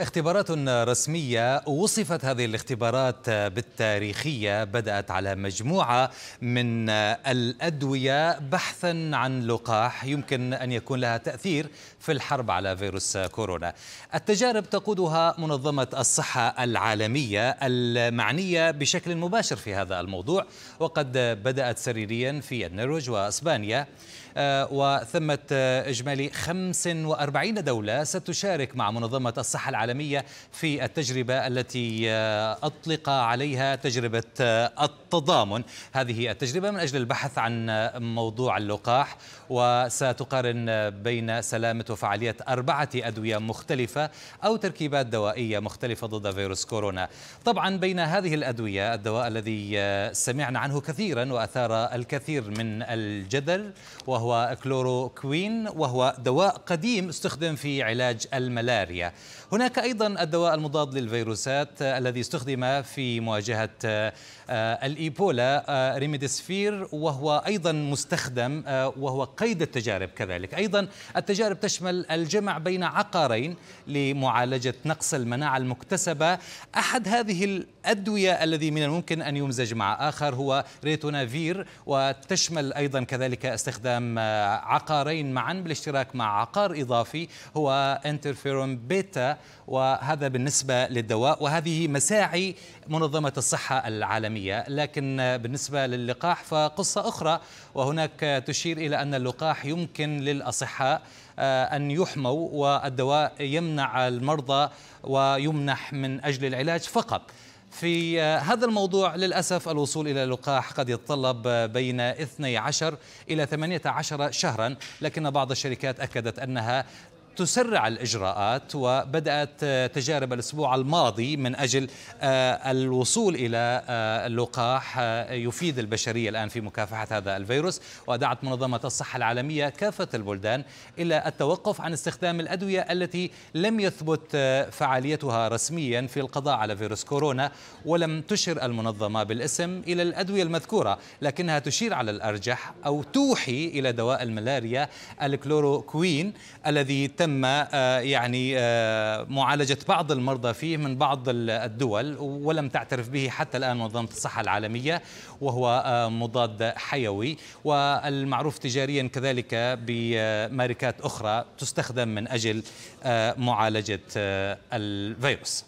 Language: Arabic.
اختبارات رسمية وصفت هذه الاختبارات بالتاريخية بدأت على مجموعة من الأدوية بحثا عن لقاح يمكن أن يكون لها تأثير في الحرب على فيروس كورونا. التجارب تقودها منظمة الصحة العالمية المعنية بشكل مباشر في هذا الموضوع وقد بدأت سريريا في النرويج وأسبانيا. وثمة إجمالي 45 دولة ستشارك مع منظمة الصحة العالمية في التجربة التي أطلق عليها تجربة التضامن. هذه التجربة من أجل البحث عن موضوع اللقاح وستقارن بين سلامة وفعالية أربعة أدوية مختلفة أو تركيبات دوائية مختلفة ضد فيروس كورونا. طبعا بين هذه الأدوية الدواء الذي سمعنا عنه كثيرا وأثار الكثير من الجدل وهو كلوروكوين وهو دواء قديم استخدم في علاج الملاريا. هناك أيضا الدواء المضاد للفيروسات الذي استخدم في مواجهة الإيبولا ريميدسفير وهو أيضا مستخدم وهو قيد التجارب كذلك. أيضا التجارب تشمل الجمع بين عقارين لمعالجة نقص المناعة المكتسبة. أحد هذه الأدوية الذي من الممكن أن يمزج مع آخر هو ريتونافير وتشمل أيضا كذلك استخدام عقارين معا بالاشتراك مع عقار إضافي هو انترفيرون بيتا وهذا بالنسبة للدواء وهذه مساعي منظمة الصحة العالمية. لكن بالنسبة للقاح فقصة أخرى وهناك تشير إلى أن اللقاح يمكن للأصحاء أن يحموا والدواء يمنع المرضى ويمنح من أجل العلاج فقط. في هذا الموضوع للأسف الوصول إلى اللقاح قد يتطلب بين 12 إلى 18 شهرا. لكن بعض الشركات أكدت أنها تسرع الإجراءات وبدأت تجارب الأسبوع الماضي من أجل الوصول إلى اللقاح يفيد البشرية الآن في مكافحة هذا الفيروس. ودعت منظمة الصحة العالمية كافة البلدان إلى التوقف عن استخدام الأدوية التي لم يثبت فعاليتها رسميا في القضاء على فيروس كورونا ولم تشر المنظمة بالاسم إلى الأدوية المذكورة لكنها تشير على الأرجح أو توحي إلى دواء الملاريا الكلوروكوين الذي تم يعني معالجة بعض المرضى فيه من بعض الدول ولم تعترف به حتى الآن منظمة الصحة العالمية وهو مضاد حيوي والمعروف تجاريا كذلك بماركات أخرى تستخدم من أجل معالجة الفيروس.